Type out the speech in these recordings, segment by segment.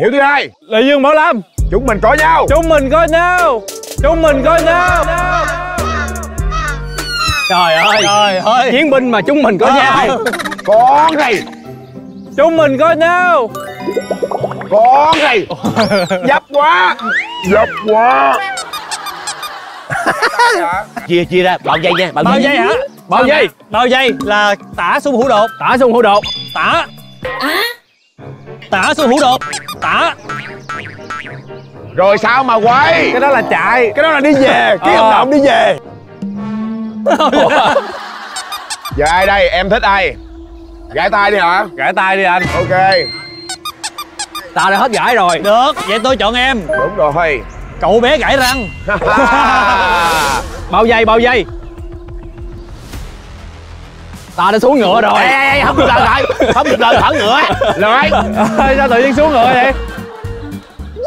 hiểu thứ hai. Là dương bảo lâm. Chúng mình có nhau. Chúng mình có nhau. Chúng mình có nhau. Trời ơi. Trời ơi. Chiến binh mà chúng mình có nhau. Con này chúng mình có nhau. Con này dấp quá. Dấp quá. Chia chia ra. Bao dây nha bao, bao dây. hả? Bao dây. bao dây là tả xung hữu đột. Tả xung hữu đột. Tả tả xung hữu đột tả. Rồi sao mà quay? Cái đó là chạy. Cái đó là đi về. Ký Ờ. hợp đồng đi về. Giờ ai đây? Em thích ai? Gãi tay đi hả? Gãi tay đi anh. Ok. Ta đã hết gãi rồi. Được vậy tôi chọn em. Đúng rồi. Cậu bé gãi răng. Bao dây bao dây ta đã xuống ngựa rồi. Ê, ê, ê, không được lời rồi không được lời thở ngựa. Lại Ê, sao tự nhiên xuống ngựa vậy?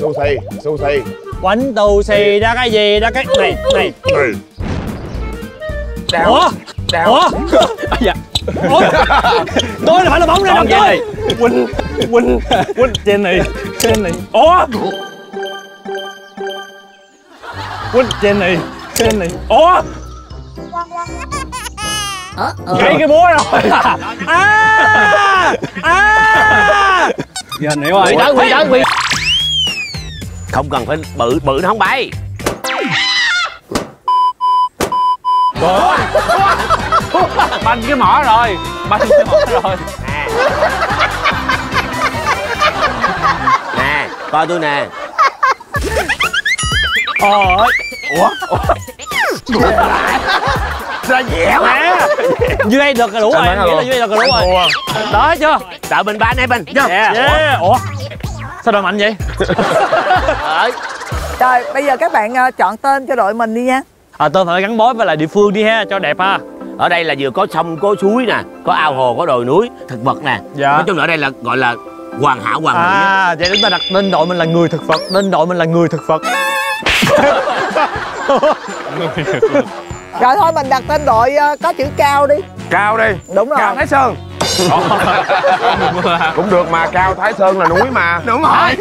Sushi sushi quánh tù xì ra cái gì ra cái này này. Này. Ủa? Đeo ủa? Dạ. Ủa? Tôi là phải là bóng ra đập tôi. quỳnh quỳnh quỳnh. Trên này trên này. Ủa? Quỳnh trên này trên này. Ủa gãy cái búa rồi à à giờ anh hiểu rồi. Quỳ tới quỳ tới quỳ không cần phải bự bự nó không bay. Banh cái mỏ rồi. Banh cái mỏ rồi. Nè. Coi tôi nè. Ôi ủa ra dẻo nè dưới đây được là đủ rồi nghĩ là dưới đây được là đủ rồi. Đó chưa? Đợi mình ba anh em mình vô yeah. yeah. ủa? Sao đội mạnh vậy? Đấy. Rồi, bây giờ các bạn ờ, chọn tên cho đội mình đi nha. à tôi phải gắn bó với lại địa phương đi ha cho đẹp ha. Ở đây là vừa có sông có suối nè có ao hồ có đồi núi thực vật nè. Dạ. nói chung là ở đây là gọi là hoàn hảo hoàn mỹ. À vậy chúng ta đặt tên đội mình là người thực vật tên đội mình là người thực vật Rồi thôi mình đặt tên đội ờ, có chữ cao đi. cao đi. Đúng rồi. cao thái sơn. Cũng được mà cao thái sơn là núi mà. Đúng rồi.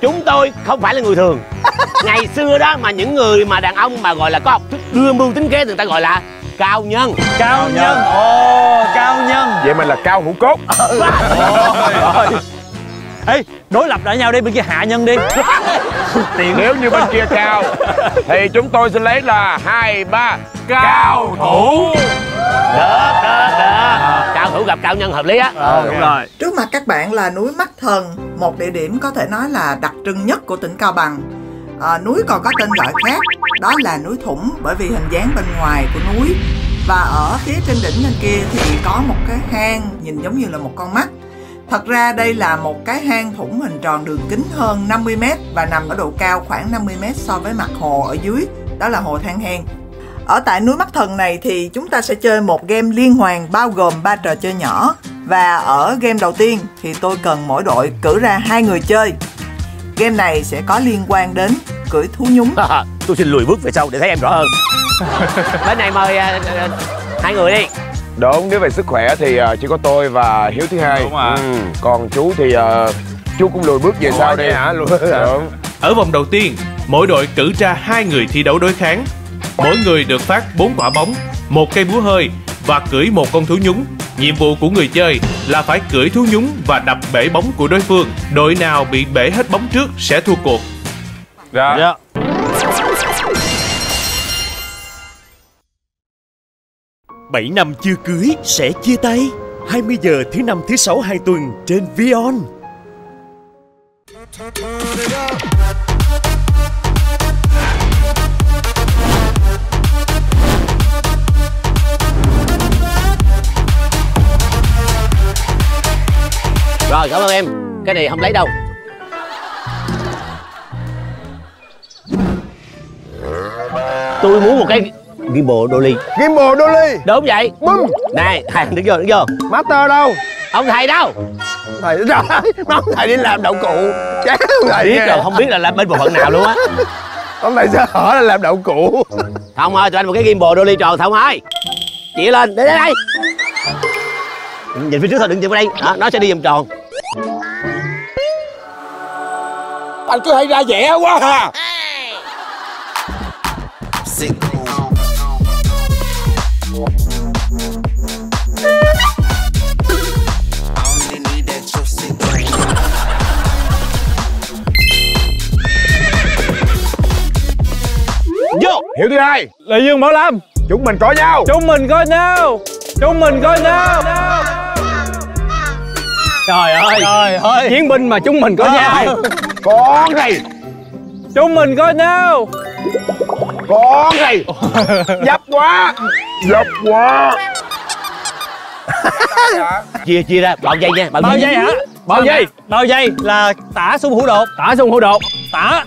Chúng tôi không phải là người thường. Ngày xưa đó mà những người mà đàn ông mà gọi là có học thức đưa mưu tính kế thì người ta gọi là cao nhân. Cao nhân. Ồ cao nhân. Vậy mình là cao hữu cốt ê đối lập lại nhau đi bên kia hạ nhân đi. Tiền nếu như bên kia cao thì chúng tôi xin lấy là hai ba cao thủ. Được được được cao thủ gặp cao nhân hợp lý á. Ờ đúng rồi. Trước mặt các bạn là núi Mắt Thần, một địa điểm có thể nói là đặc trưng nhất của tỉnh Cao Bằng. À, núi còn có tên gọi khác, đó là núi Thủng bởi vì hình dáng bên ngoài của núi. Và ở phía trên đỉnh bên kia thì có một cái hang nhìn giống như là một con mắt. Thật ra đây là một cái hang thủng hình tròn đường kính hơn 50m và nằm ở độ cao khoảng 50m so với mặt hồ ở dưới, đó là hồ Than Hang. Ở tại núi Mắt Thần này thì chúng ta sẽ chơi một game liên hoàn bao gồm 3 trò chơi nhỏ và ở game đầu tiên thì tôi cần mỗi đội cử ra hai người chơi. Game này sẽ có liên quan đến cưỡi thú nhúng. tôi xin lùi bước về sau để thấy em rõ hơn bên này mời à, à, hai người đi đúng nếu về sức khỏe thì ờ, chỉ có tôi và hiếu thứ hai đúng ừ. còn chú thì uh, chú cũng lùi bước về sau đây hả luôn. ở vòng đầu tiên mỗi đội cử ra hai người thi đấu đối kháng mỗi người được phát bốn quả bóng một cây búa hơi và cưỡi một con thú nhúng nhiệm vụ của người chơi là phải cưỡi thú nhúng và đập bể bóng của đối phương đội nào bị bể hết bóng trước sẽ thua cuộc dạ yeah. yeah. 7 năm chưa cưới sẽ chia tay. 20 giờ thứ năm, thứ sáu, hai tuần trên Vion. Rồi, cảm ơn em. Cái này không lấy đâu. Tôi muốn một cái gimbal dolly. Gimbal dolly. Đúng vậy. Bum này thầy đứng vô đứng vô. Master đâu? Ông thầy đâu? Thầy trời mà ông thầy đi làm đậu cụ. Chán ông thầy biết rồi không biết là làm bên bộ phận nào luôn á. Ông thầy sao hỏi là làm đậu cụ. Không ơi tụi anh một cái gimbal dolly tròn không ơi chỉ lên để đây đây. Nhìn phía trước thôi đừng nhìn qua đây. Đó, nó sẽ đi vòng tròn. Anh cứ hay ra vẻ quá ha. vô hiểu thứ hai. Lệ Dương Bảo Lâm. Chúng mình có nhau. Chúng mình có nhau. Chúng mình có nhau. Trời ơi. Trời ơi. Chiến binh mà chúng mình có nhau. Con này Chúng mình có nhau. Con này dấp quá. Dấp quá. Chia chia ra. Bao dây nha bao, Bao dây. hả? Bao dây. Bao dây là tả xung hữu đột. Tả xung hữu đột. Tả.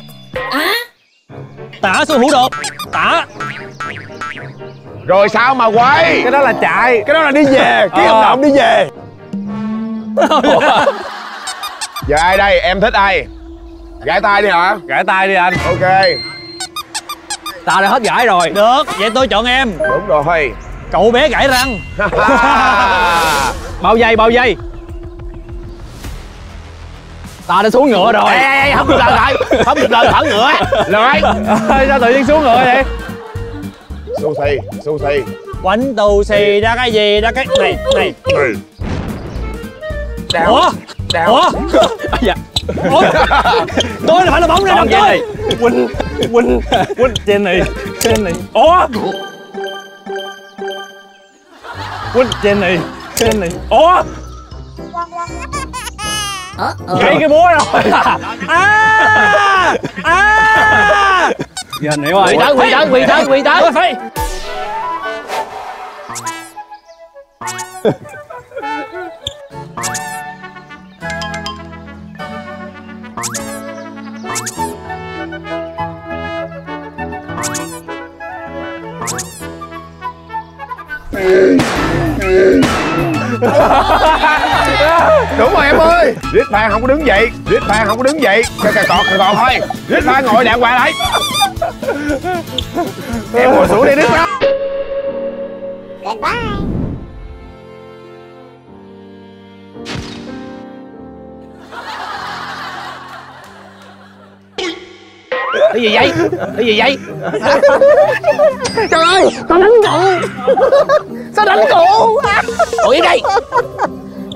Tả xung hữu đột Tả. Rồi sao mà quay? Cái đó là chạy. Cái đó là đi về. Ký Ờ. hợp đồng đi về. Giờ ai đây? Em thích ai? Gãi tay đi hả? Gãi tay đi anh. Ok. Ta đã hết gãi rồi. Được Vậy tôi chọn em. Đúng rồi. Cậu bé gãi răng. Bao dây bao dây Ta đã xuống ngựa rồi. Ê ê ê không được lời lại. Không được lời thở ngựa. Lại. Sao tự nhiên xuống ngựa vậy? Sushi sushi Quánh tù xì ra cái gì ra cái này này. Đeo Ủa? Ủa? Dạ. Ủa? Tôi là phải là bóng này đồng tôi Quỳnh Quỳnh Quỳnh Trên này Trên này. Ủa? Quỳnh Trên này Trên này. Ủa Gãy cái búa rồi. À À. Anh hiểu rồi quỳ tới quỳ tới quỳ tới quỳ tới. Ôi, phải đúng rồi em ơi. Rít phan không có đứng dậy. Rít phan không có đứng dậy. Cà cà cọt cà cọt thôi. Rít phan ngồi đàng hoàng lại. Em ngồi xuống đi rít phan. Cái gì vậy? Cái gì vậy? Trời ơi tao đánh cậu sao đánh cậu ngồi yên đây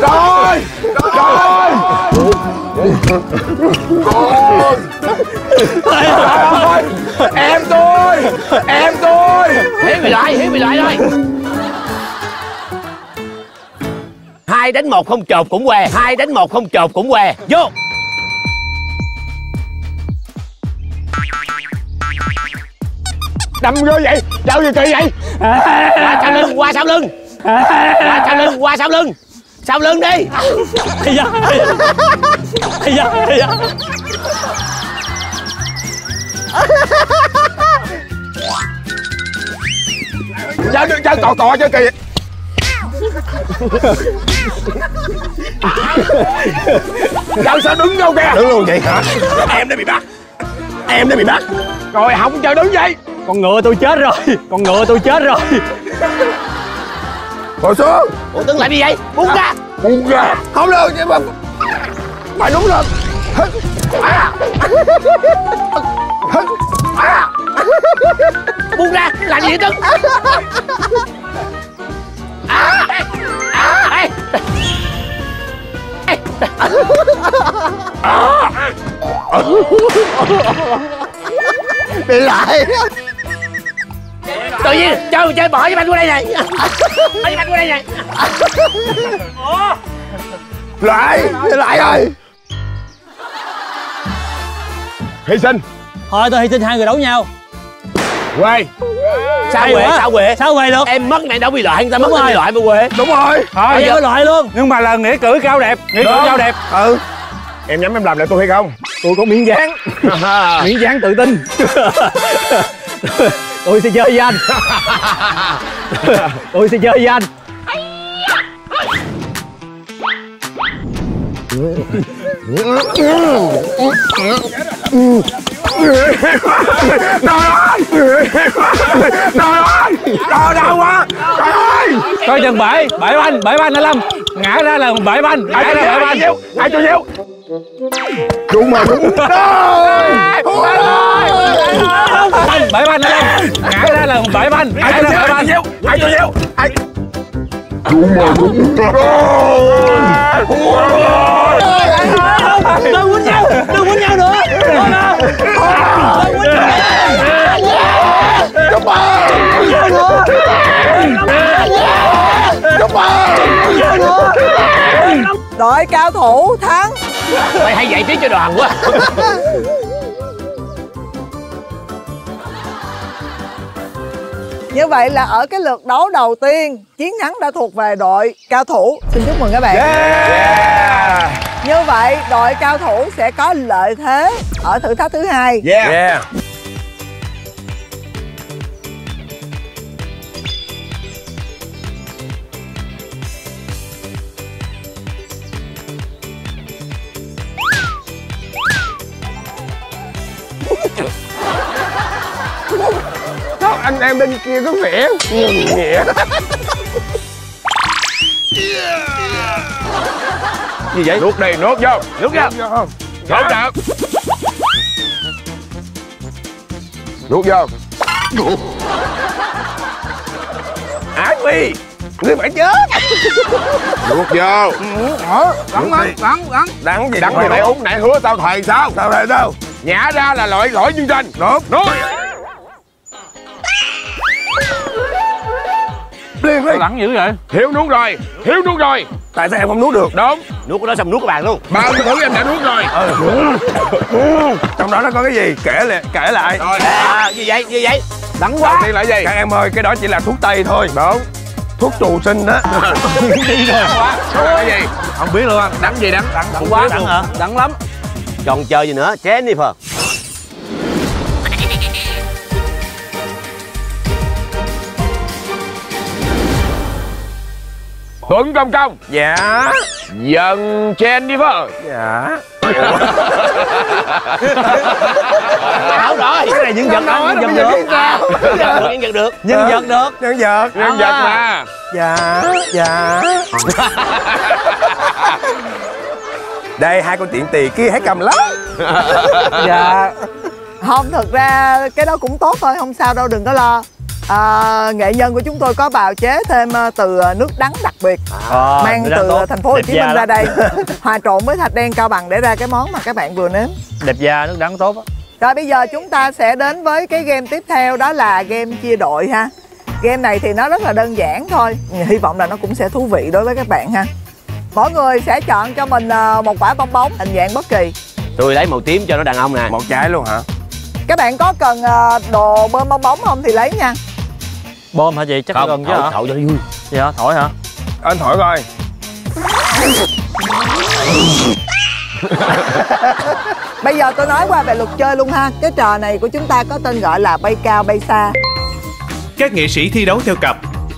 rồi rồi em tôi em tôi hiếu bị lại hiếu bị lại thôi hai đánh một không chột cũng què hai đánh một không chột cũng què. Vô! Đâm vô vậy đâu gì kỳ vậy? Qua sau lưng qua sau lưng qua sau lưng qua sau lưng. Sau lưng đi. Ây da Ây da. Ây da sao sao cò cò cho kỳ vậy sao sao đứng đâu kìa? Đứng luôn vậy hả? Em đã bị bắt. Em đã bị bắt. Rồi không cho đứng vậy. Con ngựa tôi chết rồi. Con ngựa tôi chết rồi ngồi xuống. Ủa đứng lại gì vậy? Buông ra. Buông ra. Không đâu chứ mà mày đúng lên à. À. buông ra. Làm gì vậy tưng à, à, bị lại tự nhiên chơi chơi bỏ với anh qua đây này. Bỏ với anh qua đây này. Lại lại rồi. Hy sinh. Thôi tôi hy sinh hai người đấu nhau. Quay sao quá. sao quệ Sao vậy được? Em mất này đâu bị loại người ta mất rồi. bị loại mà quệ đúng rồi. Thôi Bây giờ loại luôn. Nhưng mà là nghĩa cử cao đẹp Nghĩa cử cao đẹp. Ừ. Em nhắm em làm lại tôi hay không? Tôi có miếng dán. Miếng dán tự tin tôi sẽ chơi với anh. Tôi sẽ chơi với anh. Trời ơi! Trời ơi! Trời đau quá! Trời ơi! Coi chừng bể bể banh bể banh anh lâm. Ngã ra là bể banh ngã ra bể nhiêu banh ai cho nhiêu đúng mà đúng bể banh anh lâm ngã ra là bể banh. Ai cho ra bể nhiêu banh. ai cho nhiêu ai? Cho nhiêu ai đừng quýnh nhau đừng quýnh nhau nữa. Đừng quýnh đội cao thủ thắng. Mày hay dạy tiếng cho đoàn quá như vậy là ở cái lượt đấu đầu tiên chiến thắng đã thuộc về đội cao thủ. Xin chúc mừng các bạn. Như vậy đội cao thủ sẽ có lợi thế ở thử thách thứ hai. Yeah! Yeah anh em bên kia có vẻ nghĩa. Gì vậy? Nuốt đi nuốt vô. Nuốt vô. nuốt được. Nuốt vô. Ái phi ngươi phải chết nuốt vô. Đắng đắng đắng đắng đắng gì đắng gì nãy uống nãy hứa tao thầy sao? Tao thầy sao? Nhả ra là lỗi lỗi chương trình nuốt nuốt liền đi. lẳng dữ vậy? Thiếu nuốt rồi thiếu nuốt rồi. Tại sao em không nuốt được? Đúng. Nuốt cái đó xong nuốt cái bàn luôn. Bao nhiêu thứ em đã nuốt rồi. Trong đó nó có cái gì? Kể lại kể lại. Rồi. À gì vậy gì vậy? Đắng quá. Đầu tiên là gì? Các em ơi cái đó chỉ là thuốc tây thôi. Đúng. Thuốc trù sinh đó đi rồi quá cái gì không biết luôn anh. Đắng gì đắng? Đắng đắng quá đắng hả đắng lắm. Còn chơi gì nữa? Jennifer Tuấn Công Công. Dạ. Dần Jennifer Dạ. Ảo rồi. Cái này nhân vật đó nhân vật được. Nhân vật được. Nhân vật được. Nhân vật Nhân vật. À. mà. Dạ. Dạ. Đây hai con tiện tỳ kia hãy cầm lắm dạ. Không thực ra cái đó cũng tốt thôi không sao đâu đừng có lo à, nghệ nhân của chúng tôi có bào chế thêm ờ, từ ờ, nước đắng đặc biệt. Ờ, mang từ tốt. thành phố Hồ Chí Minh ra đây. Hòa trộn với thạch đen cao bằng để ra cái món mà các bạn vừa nếm. Đẹp da nước đắng tốt á. Rồi bây giờ chúng ta sẽ đến với cái game tiếp theo đó là game chia đội ha. Game này thì nó rất là đơn giản thôi. Hy vọng là nó cũng sẽ thú vị đối với các bạn ha. Mỗi người sẽ chọn cho mình ờ, một quả bong bóng hình dạng bất kỳ. Tôi lấy màu tím cho nó đàn ông nè. Một trái luôn hả? Các bạn có cần ờ, đồ bơm bong bóng không thì lấy nha bom hả chị? Chắc Không, gần chứ thổi, hả? thổi cho nó vui. Dạ hả thổi hả? Anh thổi coi. Bây giờ tôi nói qua về luật chơi luôn ha. Cái trò này của chúng ta có tên gọi là bay cao bay xa. Các nghệ sĩ thi đấu theo cặp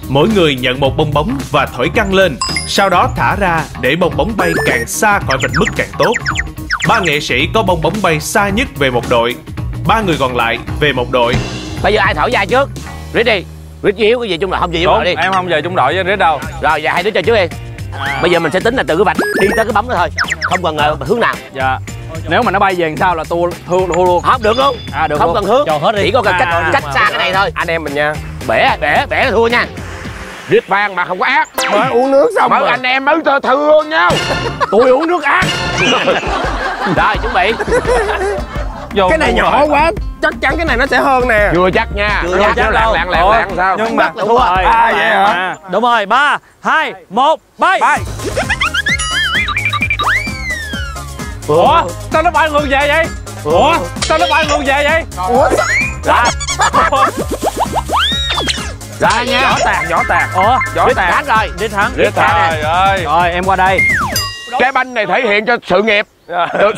Mỗi người nhận một bong bóng và thổi căng lên Sau đó thả ra để bong bóng bay càng xa khỏi vạch mức càng tốt. Ba nghệ sĩ có bong bóng bay xa nhất về một đội Ba người còn lại về một đội. Bây giờ ai thổi vai trước? Đi Rít với Hiếu cái gì chung là không gì với đi. em không về trung đội với anh đâu. Rồi giờ hai đứa chơi trước đi. Bây giờ mình sẽ tính là từ cái vạch đi tới cái bóng đó thôi. Không cần ờ, hướng nào. Dạ. Nếu mà nó bay về làm sao là thua thua thua luôn. Không được luôn. À được Không luôn. cần hướng. Cho hết đi. Chỉ có cần cách, À, cách xa cái này thôi. Anh em mình nha. Bể bể bể là thua nha. Rít vang mà không có ác. Mới uống nước xong Mới anh em mới thơ thưa nhau Tôi uống nước ác. Rồi chuẩn bị. Vô Cái này nhỏ quá Chắc chắn cái này nó sẽ hơn nè. Chưa chắc nha. Chưa chắc nó đâu. lạng lạng lạng sao? Nhưng mà thua. À, vậy hả? À, đúng rồi ba hai một bay. Bay. Ủa? Sao nó bay ngược về vậy? Ủa? Sao nó bay ngược về vậy? Ủa? Ra. Rồi nha. Nhỏ tàn nhỏ tàn. Ủa? Rít tàn. thắng rồi đi thắng. Rít thắng. Nè. ơi. Rồi em qua đây. Cái banh này thể hiện cho sự nghiệp.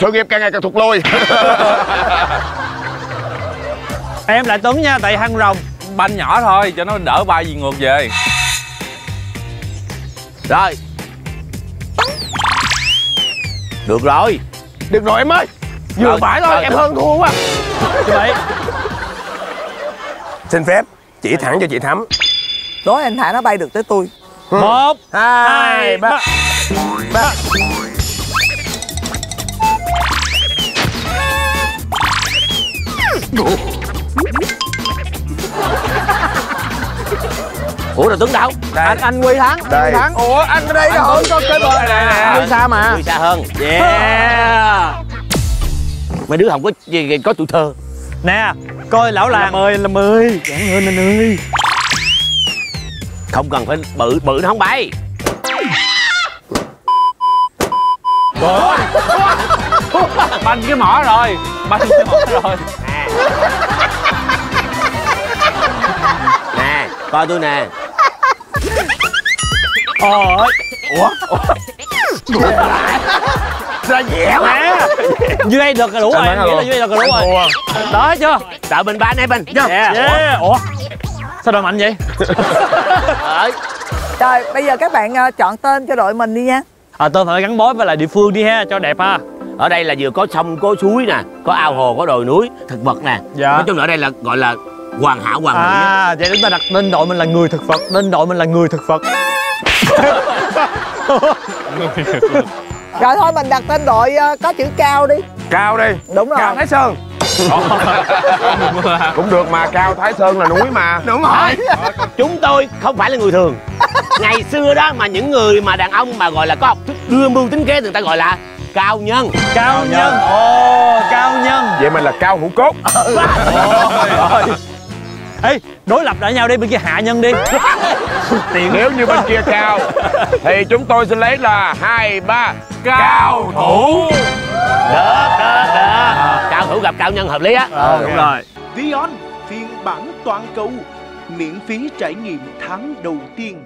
Sự nghiệp càng ngày càng thụt lùi em lại tuấn nha tại hăng rồng. Banh nhỏ thôi cho nó đỡ bay gì ngược về. Rồi. Được rồi. Được rồi em ơi. Vừa Rồi, phải thôi rồi. em hơn thua quá. Bảy xin phép chỉ thẳng cho chị thắm. Đố anh thả nó bay được tới tôi. Một hai ba. ba ủa rồi tuấn đâu? Anh anh quy thắng đây. Ủa anh ở đây rồi có cái bờ nè đi xa mà. Người xa hơn. Yeah. Mấy đứa không có gì có tuổi thơ. Nè coi lão làng. Ơi làm ơi chẳng hơn anh ơi không cần phải bự bự nó không bay. Banh cái mỏ rồi. Banh cái mỏ rồi. Nè coi tôi nè ôi ra dẻo nè dưới đây được là đủ rồi nghĩ là dưới đây được là đủ rồi. đó chưa? Đợi bên ba anh em bên vô yeah. yeah. ủa? Sao đội mạnh vậy? Đấy. Rồi bây giờ các bạn ờ, chọn tên cho đội mình đi nha. À tên phải gắn bó với lại địa phương đi ha cho đẹp ha. Ở đây là vừa có sông có suối nè có ao hồ có đồi núi thực vật nè. Dạ. nói chung là ở đây là gọi là hoàn hảo hoàn mỹ à vậy chúng ta đặt tên đội mình là người thực vật tên đội mình là người thực vật Rồi thôi mình đặt tên đội ờ, có chữ cao đi. Cao đi. Đúng rồi. Cao thái sơn. Cũng được mà cao thái sơn là núi mà. Đúng rồi. Chúng tôi không phải là người thường. Ngày xưa đó mà những người mà đàn ông mà gọi là có học thức đưa mưu tính kế thì người ta gọi là cao nhân. Cao nhân. Ồ cao nhân. Vậy mình là cao hữu cốt. Ê đối lập lại nhau đi bên kia hạ nhân đi. Nếu như bên kia cao thì chúng tôi xin lấy là hai ba cao thủ. Được được được cao thủ gặp cao nhân hợp lý á. Ờ đúng rồi. Vion phiên bản toàn cầu miễn phí trải nghiệm tháng đầu tiên